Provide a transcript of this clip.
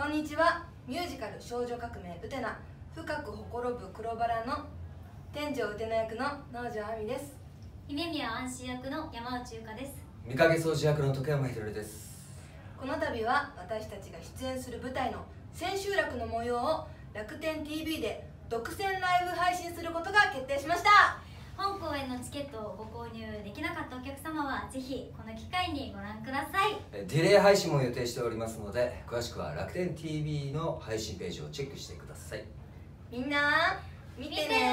こんにちは。ミュージカル少女革命ウテナ。深くほころぶ黒バラの天井ウテナ役の能條亜美です。姫宮安心役の山内優香です。見影掃除役の徳山ひとりです。この度は私たちが出演する舞台の千秋楽の模様を楽天 TV で独占ライブ配信することが決定しました。本公演のチケットをご購入できはぜひこの機会にご覧ください。えディレイ配信も予定しておりますので詳しくは楽天 TV の配信ページをチェックしてください。みんな見てね